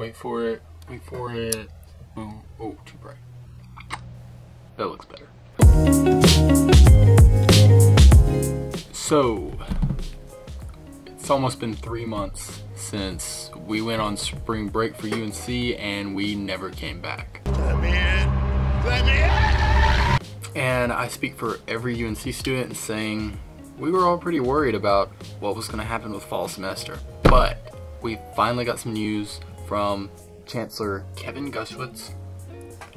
Wait for it. Wait for it. Boom. Oh, too bright. That looks better. So, it's almost been three months since we went on spring break for UNC and we never came back. Let me in! Let me in! And I speak for every UNC student in saying we were all pretty worried about what was going to happen with fall semester. But we finally got some news from Chancellor Kevin Guskiewicz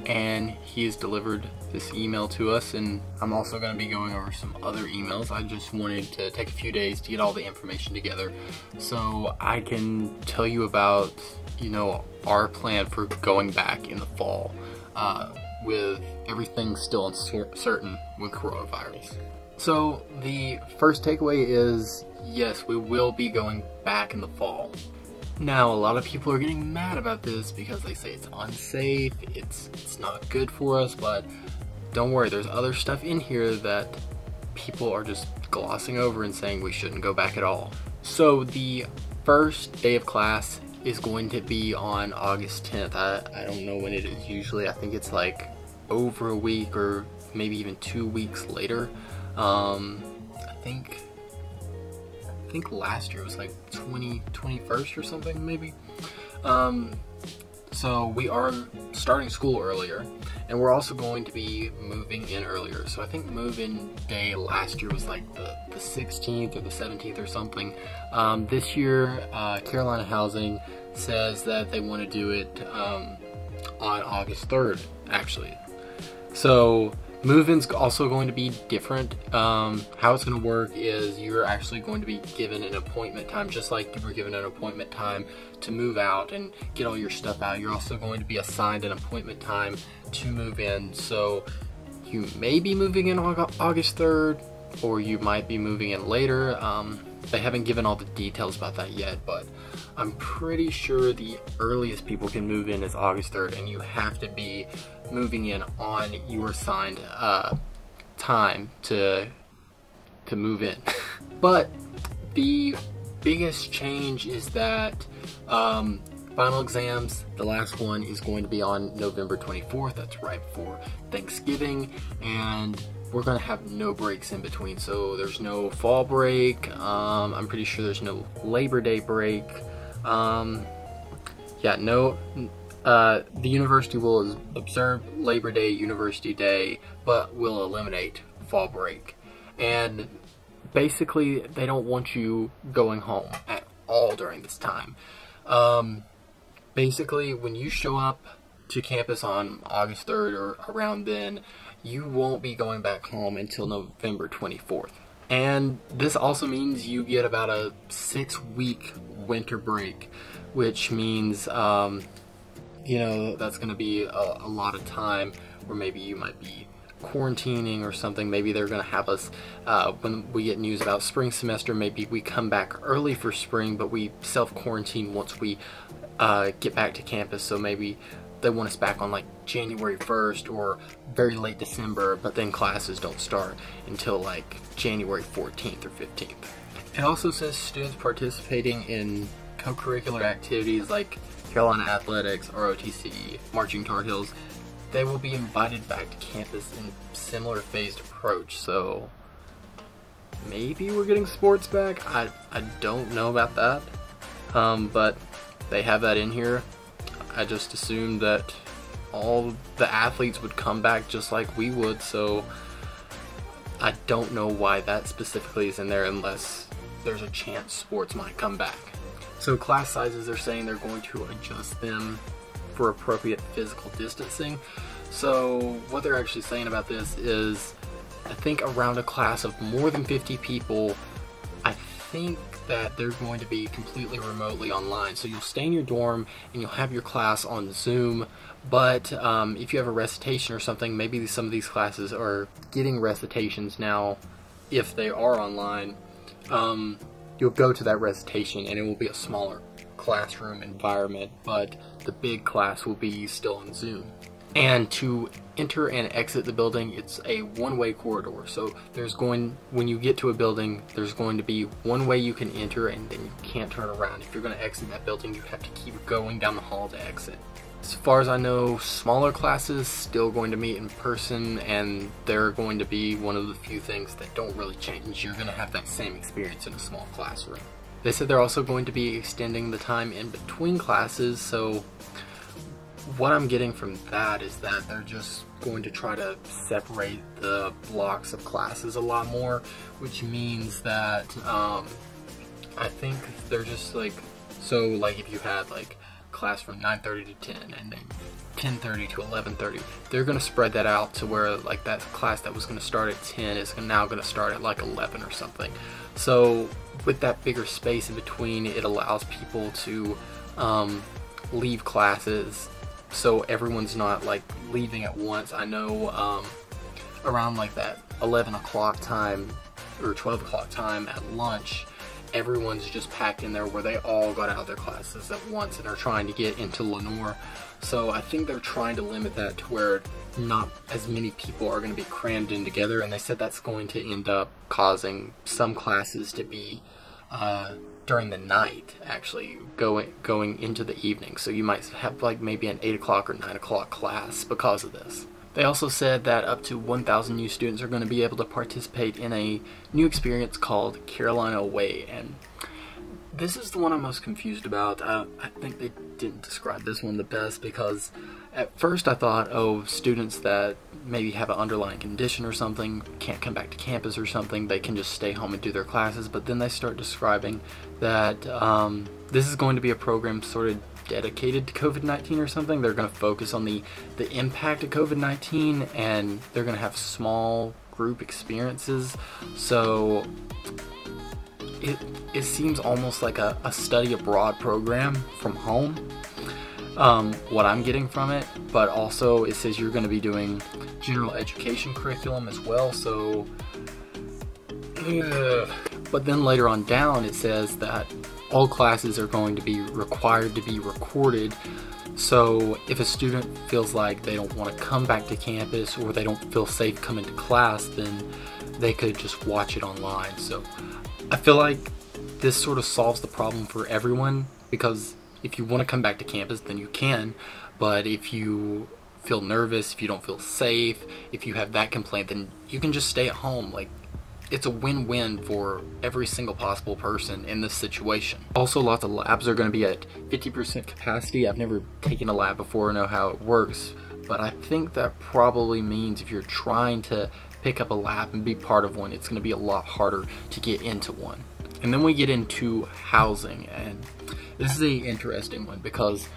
and he has delivered this email to us and I'm also going to be going over some other emails. I just wanted to take a few days to get all the information together so I can tell you about, you know, our plan for going back in the fall uh, with everything still uncertain with coronavirus. So the first takeaway is yes, we will be going back in the fall. Now, a lot of people are getting mad about this because they say it's unsafe, it's, it's not good for us, but don't worry, there's other stuff in here that people are just glossing over and saying we shouldn't go back at all. So the first day of class is going to be on August 10th. I, I don't know when it is usually. I think it's like over a week or maybe even two weeks later. Um, I think think last year was like 20, 21st or something maybe. Um, so we are starting school earlier and we're also going to be moving in earlier. So I think move-in day last year was like the, the 16th or the 17th or something. Um, this year, uh, Carolina Housing says that they want to do it um, on August 3rd, actually. So Move-in's also going to be different. Um, how it's going to work is you're actually going to be given an appointment time, just like you were given an appointment time to move out and get all your stuff out. You're also going to be assigned an appointment time to move in. So you may be moving in August 3rd, or you might be moving in later. Um, they haven't given all the details about that yet, but I'm pretty sure the earliest people can move in is August 3rd, and you have to be moving in on your assigned uh, time to to move in. but the biggest change is that um, final exams, the last one is going to be on November 24th. That's right before Thanksgiving, and we're gonna have no breaks in between. So there's no fall break. Um, I'm pretty sure there's no Labor Day break. Um, yeah, no. Uh, the university will observe Labor Day, University Day, but will eliminate fall break. And basically, they don't want you going home at all during this time. Um, basically, when you show up to campus on August 3rd or around then, you won't be going back home until November 24th. And this also means you get about a six week winter break, which means, um, you know, that's going to be a, a, lot of time where maybe you might be quarantining or something. Maybe they're going to have us, uh, when we get news about spring semester, maybe we come back early for spring, but we self quarantine once we uh, get back to campus. So maybe they want us back on like January 1st or very late December, but then classes don't start until like January 14th or 15th. It also says students participating in co-curricular activities like Carolina Athletics, ROTC, Marching Tar Heels, they will be invited back to campus in similar phased approach, so maybe we're getting sports back? I, I don't know about that, um, but they have that in here. I just assumed that all the athletes would come back just like we would, so I don't know why that specifically is in there unless there's a chance sports might come back. So class sizes are saying they're going to adjust them for appropriate physical distancing. So what they're actually saying about this is I think around a class of more than 50 people, I think that they're going to be completely remotely online. So you'll stay in your dorm and you'll have your class on Zoom. But um, if you have a recitation or something, maybe some of these classes are getting recitations now if they are online. Um, you'll go to that recitation and it will be a smaller classroom environment, but the big class will be still on Zoom. And to enter and exit the building, it's a one-way corridor. So there's going, when you get to a building, there's going to be one way you can enter and then you can't turn around. If you're going to exit that building, you have to keep going down the hall to exit. As far as I know, smaller classes still going to meet in person and they're going to be one of the few things that don't really change. You're going to have that same experience in a small classroom. They said they're also going to be extending the time in between classes, so what I'm getting from that is that they're just going to try to separate the blocks of classes a lot more, which means that um, I think they're just like, so like if you had like class from 9.30 to 10 and then 10.30 to 11.30, they're going to spread that out to where like that class that was going to start at 10 is now going to start at like 11 or something. So with that bigger space in between, it allows people to um, leave classes so everyone's not like leaving at once. I know um, around like that 11 o'clock time or 12 o'clock time at lunch, everyone's just packed in there where they all got out of their classes at once and are trying to get into Lenoir. So I think they're trying to limit that to where not as many people are going to be crammed in together and they said that's going to end up causing some classes to be uh, during the night actually going going into the evening so you might have like maybe an 8 o'clock or 9 o'clock class because of this they also said that up to 1,000 new students are going to be able to participate in a new experience called Carolina Away and this is the one I'm most confused about. Uh, I think they didn't describe this one the best because at first I thought, oh, students that maybe have an underlying condition or something, can't come back to campus or something, they can just stay home and do their classes. But then they start describing that um, this is going to be a program sort of dedicated to COVID-19 or something. They're going to focus on the, the impact of COVID-19 and they're going to have small group experiences. So it, it seems almost like a, a study abroad program from home um, what I'm getting from it, but also it says you're going to be doing general education curriculum as well, so... Ugh. But then later on down it says that all classes are going to be required to be recorded so if a student feels like they don't want to come back to campus or they don't feel safe coming to class, then they could just watch it online. So I feel like this sort of solves the problem for everyone because if you want to come back to campus, then you can. But if you feel nervous, if you don't feel safe, if you have that complaint, then you can just stay at home. Like, it's a win-win for every single possible person in this situation. Also, lots of labs are going to be at 50% capacity. I've never taken a lab before or know how it works, but I think that probably means if you're trying to pick up a lab and be part of one, it's going to be a lot harder to get into one. And then we get into housing, and this is a interesting one because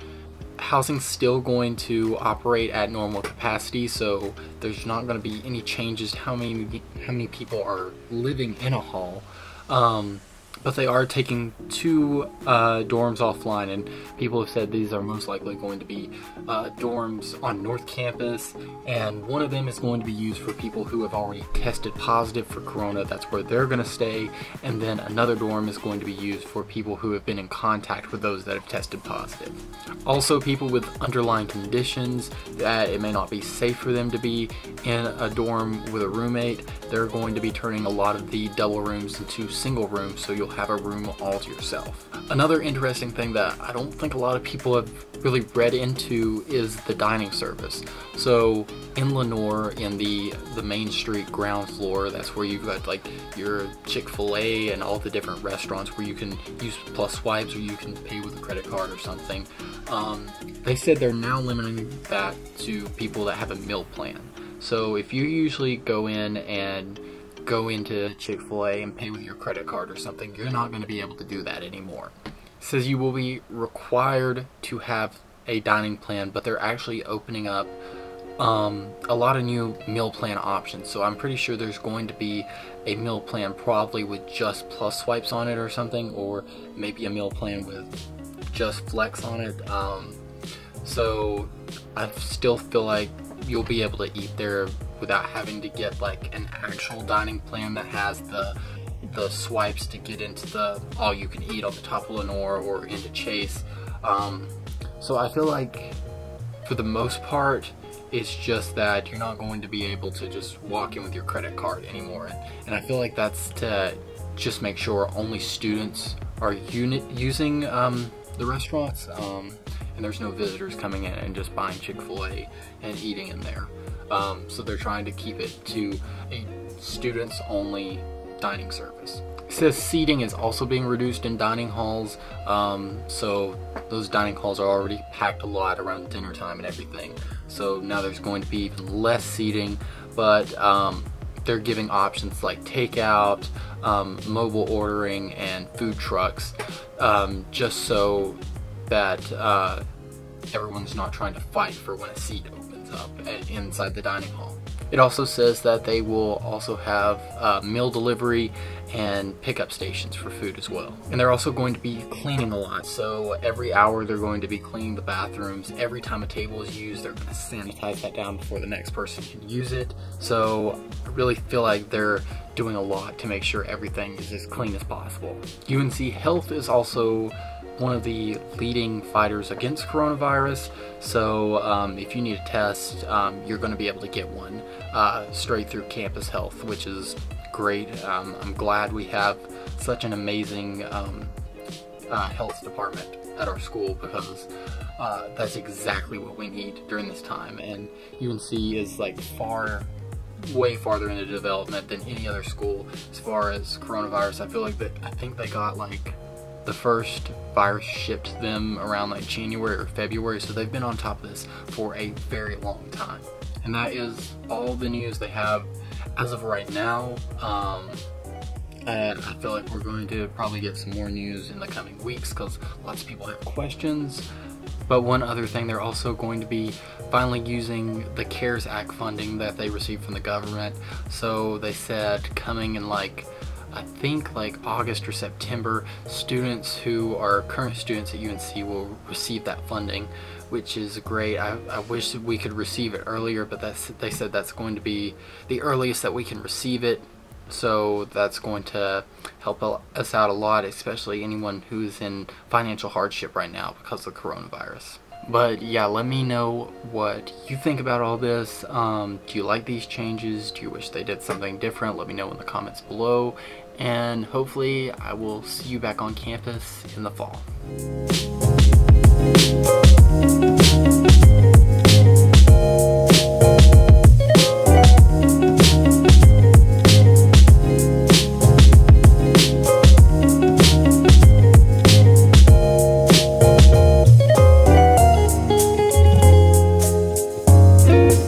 housing's still going to operate at normal capacity, so there's not going to be any changes how many how many people are living in a hall. Um, but they are taking two uh, dorms offline and people have said these are most likely going to be uh, dorms on North Campus and one of them is going to be used for people who have already tested positive for Corona, that's where they're going to stay, and then another dorm is going to be used for people who have been in contact with those that have tested positive. Also people with underlying conditions that it may not be safe for them to be in a dorm with a roommate, they're going to be turning a lot of the double rooms into single rooms so you'll have a room all to yourself. Another interesting thing that I don't think a lot of people have really read into is the dining service. So in Lenoir, in the, the Main Street ground floor, that's where you've got like your Chick-fil-A and all the different restaurants where you can use plus swipes or you can pay with a credit card or something. Um, they said they're now limiting that to people that have a meal plan. So if you usually go in and go into Chick-fil-A and pay with your credit card or something, you're not going to be able to do that anymore. It says you will be required to have a dining plan, but they're actually opening up um, a lot of new meal plan options. So I'm pretty sure there's going to be a meal plan probably with just plus swipes on it or something, or maybe a meal plan with just flex on it. Um, so I still feel like you'll be able to eat there without having to get like an actual dining plan that has the the swipes to get into the all you can eat on the top of Lenoir or into Chase. Um, so I feel like for the most part, it's just that you're not going to be able to just walk in with your credit card anymore. And I feel like that's to just make sure only students are unit using um, the restaurants um, and there's no visitors coming in and just buying Chick-fil-A and eating in there. Um, so they're trying to keep it to a students only dining service. It says seating is also being reduced in dining halls, um, so those dining halls are already packed a lot around dinner time and everything. So now there's going to be even less seating, but um, they're giving options like takeout, um, mobile ordering, and food trucks, um, just so that uh, everyone's not trying to fight for when a seat opens up inside the dining hall. It also says that they will also have uh, meal delivery and pickup stations for food as well. And they're also going to be cleaning a lot. So every hour they're going to be cleaning the bathrooms. Every time a table is used, they're going to sanitize that down before the next person can use it. So I really feel like they're doing a lot to make sure everything is as clean as possible. UNC Health is also one of the leading fighters against coronavirus. So um, if you need a test, um, you're going to be able to get one uh, straight through Campus Health, which is great. Um, I'm glad we have such an amazing um, uh, health department at our school because uh, that's exactly what we need during this time. And UNC is like far way farther into development than any other school as far as coronavirus. I feel like that I think they got like the first virus shipped them around like January or February, so they've been on top of this for a very long time. And that is all the news they have as of right now. Um, and I feel like we're going to probably get some more news in the coming weeks because lots of people have questions. But one other thing, they're also going to be finally using the CARES Act funding that they received from the government. So they said coming in like I think like August or September, students who are current students at UNC will receive that funding, which is great. I, I wish we could receive it earlier, but that's, they said that's going to be the earliest that we can receive it. So that's going to help us out a lot, especially anyone who's in financial hardship right now because of coronavirus. But yeah, let me know what you think about all this. Um, do you like these changes? Do you wish they did something different? Let me know in the comments below. And hopefully I will see you back on campus in the fall.